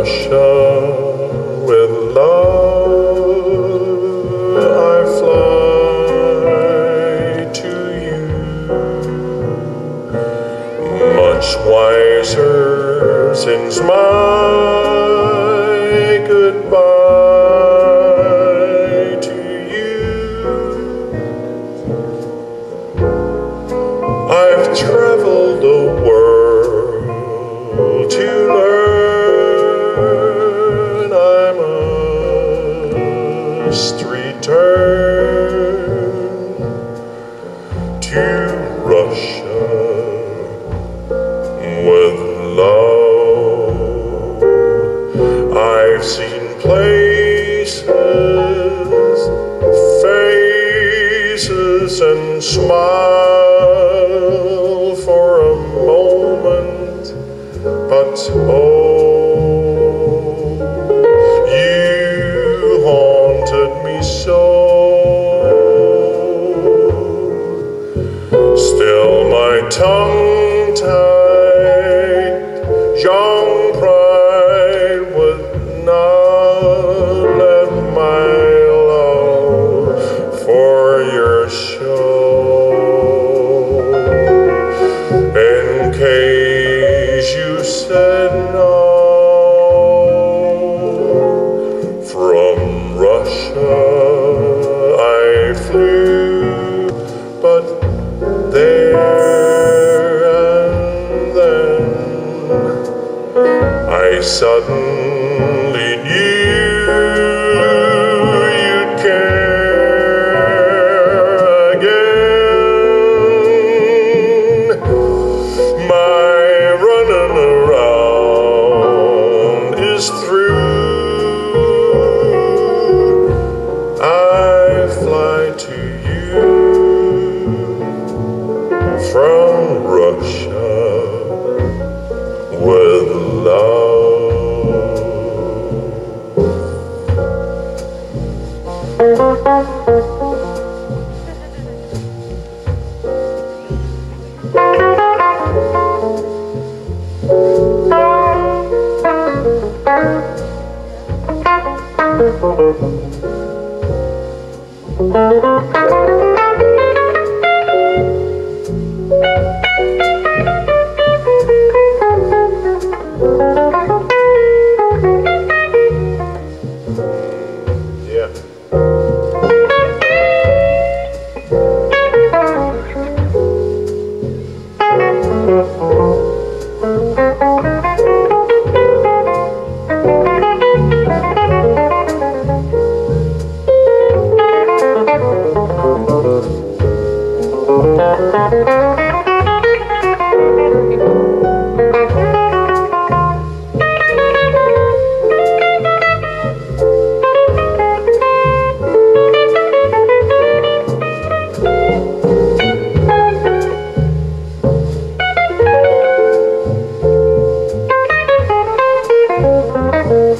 Russia. much wiser since my goodbye to you. I've traveled the world to learn I'm a stranger. Shema I suddenly knew you'd care again. My running around is through. I fly to you from Russia. Música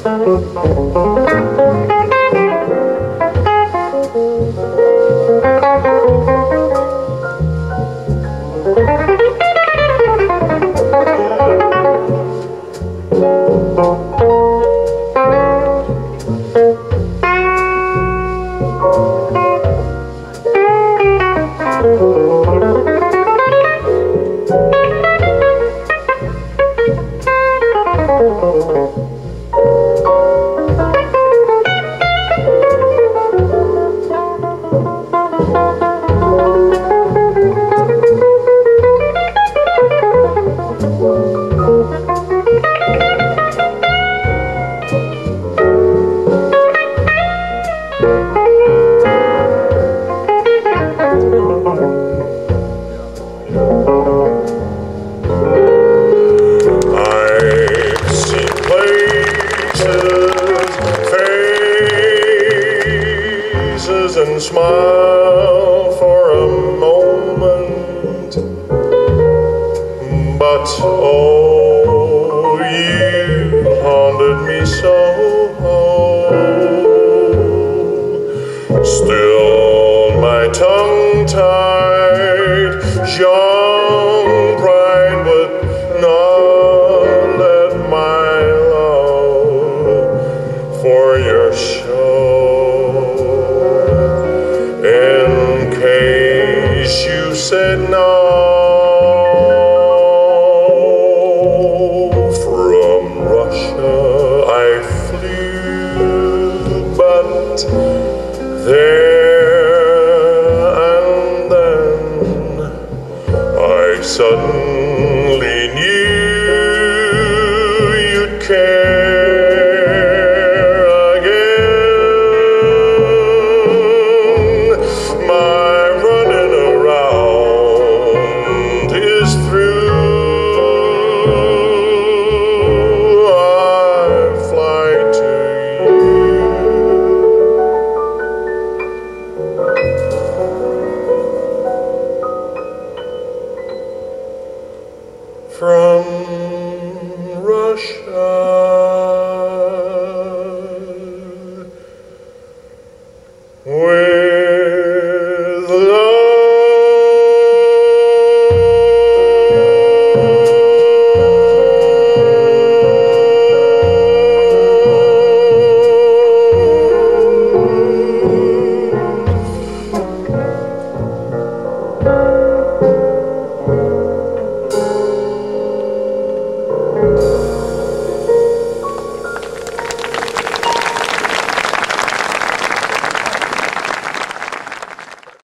Música Hold my tongue tied, young pride would not let my love for your show. In case you said no, from Russia I flew, but there. from Russia.